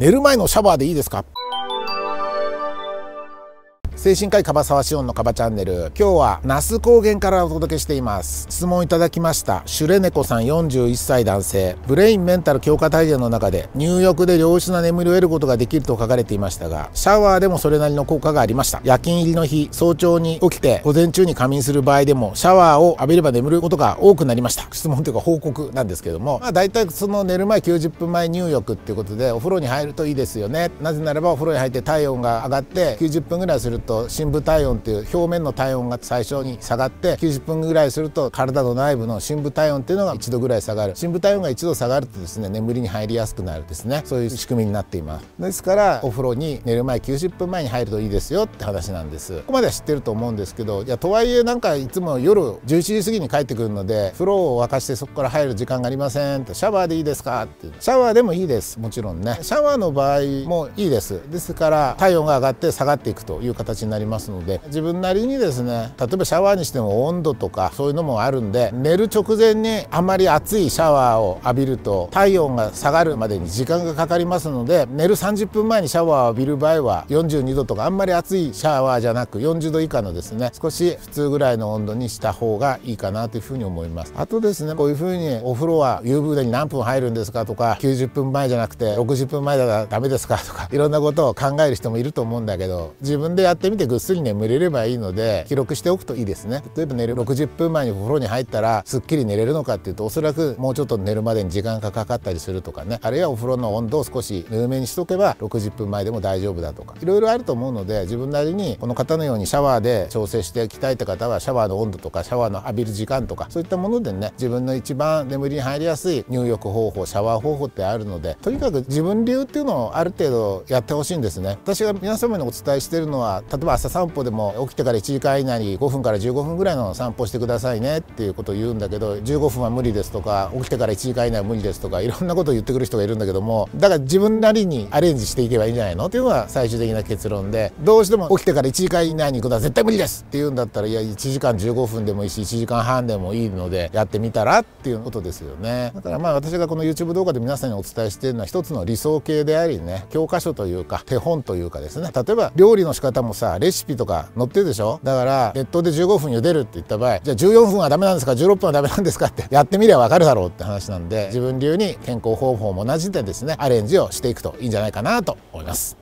寝る前のシャワーでいいですか？精神科医樺沢志音のカバチャンネル。今日は那須高原からお届けしています。質問いただきました。シュレネコさん41歳男性。ブレインメンタル強化体験の中で入浴で良質な眠りを得ることができると書かれていましたがシャワーでもそれなりの効果がありました。夜勤入りの日早朝に起きて午前中に仮眠する場合でもシャワーを浴びれば眠ることが多くなりました。質問というか報告なんですけども。まあ大体その寝る前90分前入浴っていうことでお風呂に入るといいですよね。なぜならばお風呂に入って体温が上がって90分ぐらいするとと深部体温っていう表面の体温が最初に下がって90分ぐらいすると体の内部の深部体温っていうのが1度ぐらい下がる。深部体温が1度下がるとですね眠りに入りやすくなるですね。そういう仕組みになっています。ですからお風呂に寝る前90分前に入るといいですよって話なんです。ここまでは知ってると思うんですけどいやとはいえなんかいつも夜11時過ぎに帰ってくるので風呂を沸かしてそこから入る時間がありませんってシャワーでいいですかってシャワーでもいいです。もちろんね。シャワーの場合もいいです。ですから体温が上がって下がっていくという形になりますので自分なりにですね例えばシャワーにしても温度とかそういうのもあるんで寝る直前にあまり熱いシャワーを浴びると体温が下がるまでに時間がかかりますので寝る30分前にシャワーを浴びる場合は42度とかあんまり熱いシャワーじゃなく40度以下のですね少し普通ぐらいの温度にした方がいいかなというふうに思います。あとですねこういうふうにお風呂は湯船に何分入るんですかとか90分前じゃなくて60分前だからダメですかとかいろんなことを考える人もいると思うんだけど自分でやってみてぐっすり眠れればいいので記録しておくといいですね。例えば寝る60分前にお風呂に入ったらすっきり寝れるのかっていうとおそらくもうちょっと寝るまでに時間がかかったりするとかね。あるいはお風呂の温度を少しぬるめにしとけば60分前でも大丈夫だとか。いろいろあると思うので自分なりにこの方のようにシャワーで調整していきたいって方はシャワーの温度とかシャワーの浴びる時間とかそういったものでね自分の一番眠りに入りやすい入浴方法シャワー方法ってあるのでとにかく自分流っていうのをある程度やってほしいんですね。私が皆様にお伝えしてるのは例えば朝散歩でも起きてから1時間以内に5分から15分ぐらいの散歩してくださいねっていうことを言うんだけど15分は無理ですとか起きてから1時間以内は無理ですとかいろんなことを言ってくる人がいるんだけどもだから自分なりにアレンジしていけばいいんじゃないの？っていうのが最終的な結論でどうしても起きてから1時間以内に行くのは絶対無理ですって言うんだったらいや1時間15分でもいいし1時間半でもいいのでやってみたらっていうことですよね。だからまあ私がこの YouTube 動画で皆さんにお伝えしているのは一つの理想形でありね教科書というか手本というかですね。例えば料理の仕方もさレシピとか載ってるでしょ？だから熱湯で15分茹でるって言った場合じゃあ14分はダメなんですか？16分はダメなんですか？ってやってみりゃわかるだろうって話なんで自分流に健康方法も同じでですねアレンジをしていくといいんじゃないかなと思います。